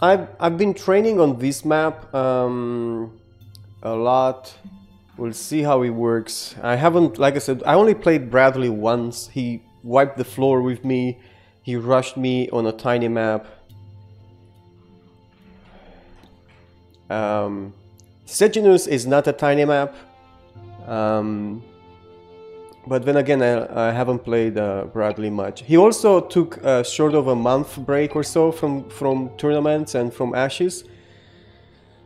I've, I've been training on this map um, a lot. We'll see how it works. I haven't, like I said, I only played Bradley once. He wiped the floor with me. He rushed me on a tiny map. Um, Sejanus is not a tiny map. Um, but then again, I, I haven't played uh, Bradley much. He also took a short of a month break or so from, from tournaments and from Ashes.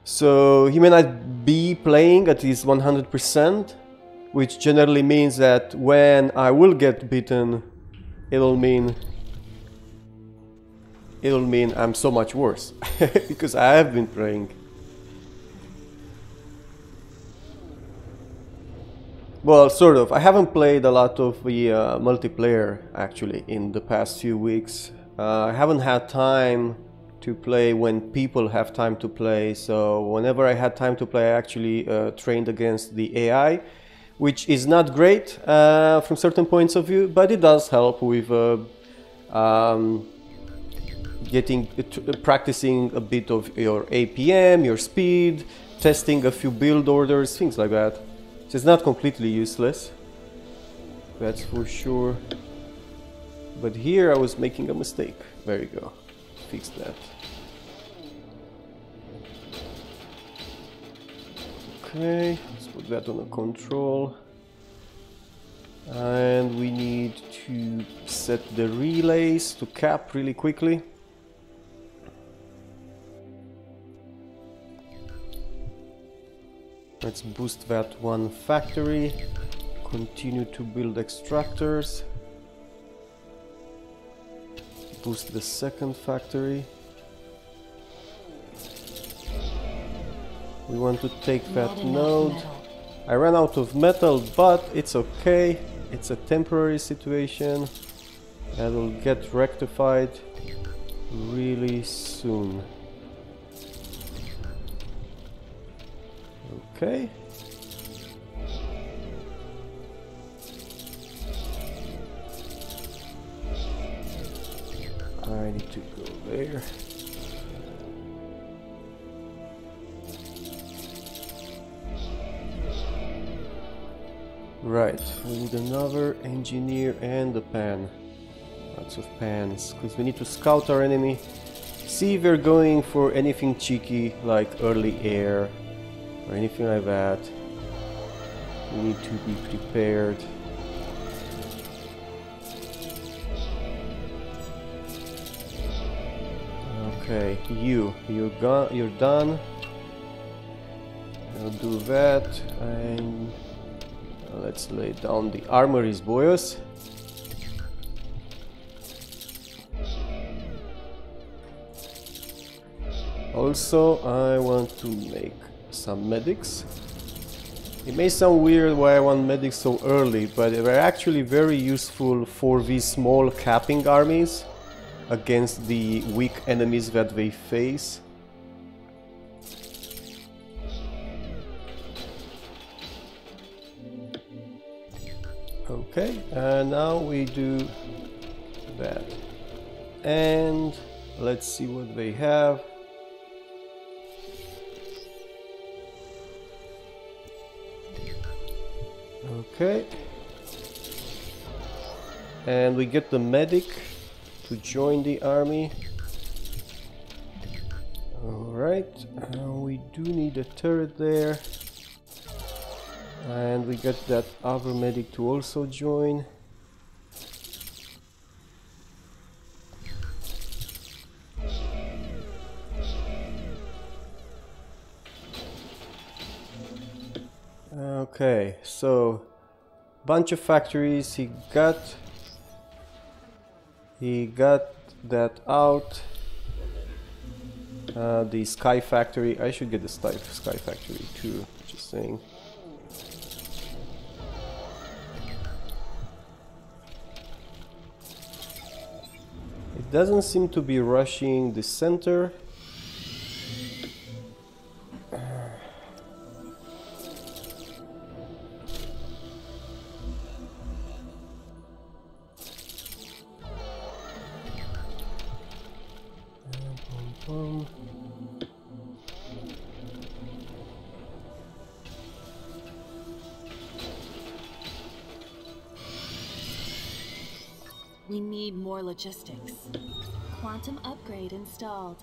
So he may not be playing at his 100%, which generally means that when I will get beaten, it'll mean it'll mean I'm so much worse because I have been playing. Well, sort of. I haven't played a lot of the uh, multiplayer actually in the past few weeks. Uh, I haven't had time to play when people have time to play. So whenever I had time to play, I actually uh, trained against the AI, which is not great uh, from certain points of view, but it does help with uh, um, getting uh, practicing a bit of your APM, your speed, testing a few build orders, things like that. It's not completely useless. That's for sure. But here I was making a mistake. There you go. Fix that. Okay, let's put that on a control. And we need to set the relays to cap really quickly. Let's boost that one factory. Continue to build extractors. Boost the second factory. We want to take that node. I ran out of metal, but it's okay. It's a temporary situation. That will get rectified really soon. Okay. I need to go there. Right, we need another engineer and a pan. Lots of pans, because we need to scout our enemy. See if they're going for anything cheeky like early air or anything like that. We need to be prepared. Okay, you, you're gone, you're done. I'll do that, and let's lay down the armories, boys. Also, I want to make some medics. It may sound weird why I want medics so early, but they're actually very useful for these small capping armies against the weak enemies that they face. Okay, and now we do that. And let's see what they have. Okay. And we get the medic to join the army. Alright, uh, we do need a turret there. And we get that other medic to also join. Okay, so bunch of factories he got he got that out. Uh, the sky factory I should get the sky, sky factory too just saying. It doesn't seem to be rushing the center more logistics. Quantum upgrade installed.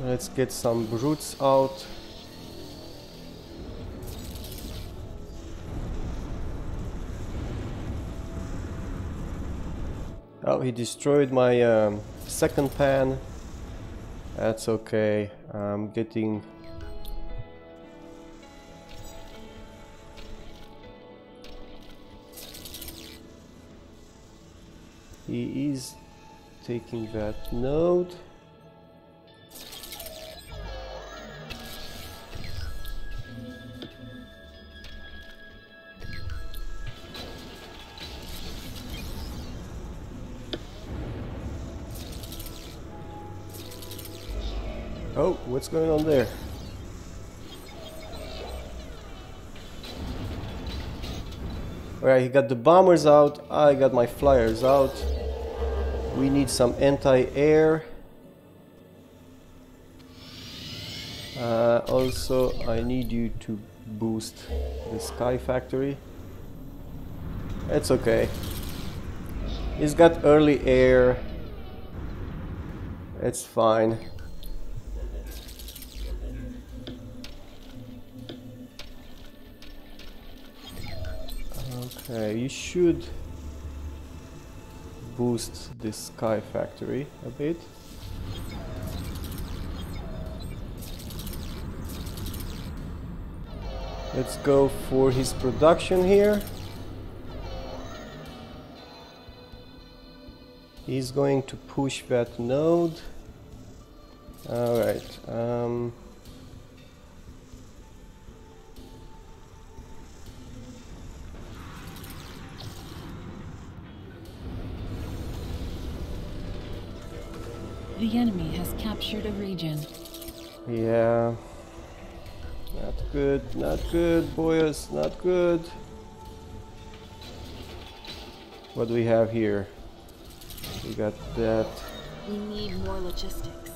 Let's get some brutes out. Oh, he destroyed my um, second pan. That's okay. I'm getting... He is taking that node. Oh, what's going on there? Alright, he got the bombers out, I got my flyers out. We need some anti-air. Uh, also, I need you to boost the Sky Factory. It's okay. He's got early air. It's fine. Okay, you should boost this Sky Factory a bit. Let's go for his production here. He's going to push that node. Alright. Um, The enemy has captured a region. Yeah. Not good, not good, boys, not good. What do we have here? We got that. We need more logistics.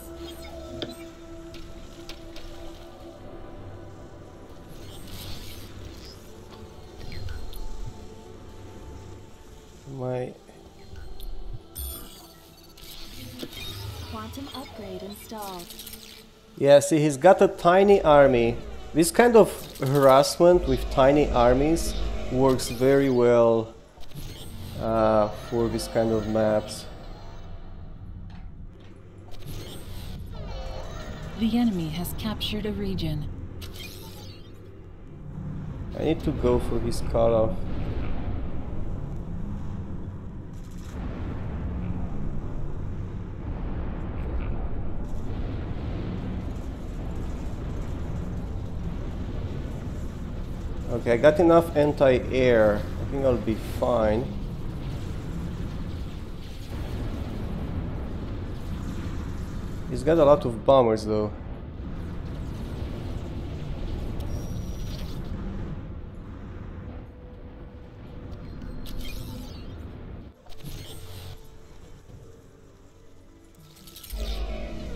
My Quantum upgrade installed. Yeah, see, he's got a tiny army. This kind of harassment with tiny armies works very well uh, for this kind of maps. The enemy has captured a region. I need to go for his cutoff. Okay, I got enough anti-air. I think I'll be fine. He's got a lot of bombers though.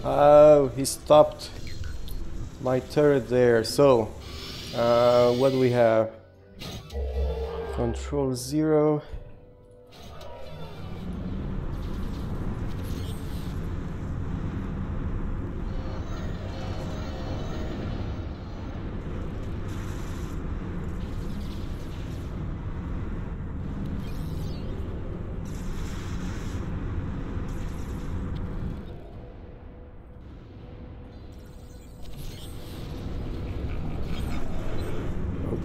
Oh, he stopped my turret there. So, uh, what do we have? Control zero.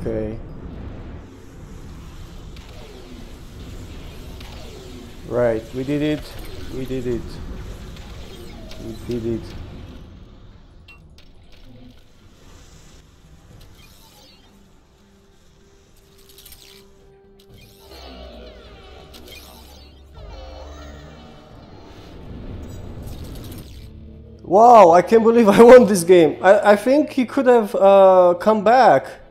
Okay. Right, we did it. We did it. We did it. Wow, I can't believe I won this game. I, I think he could have uh, come back.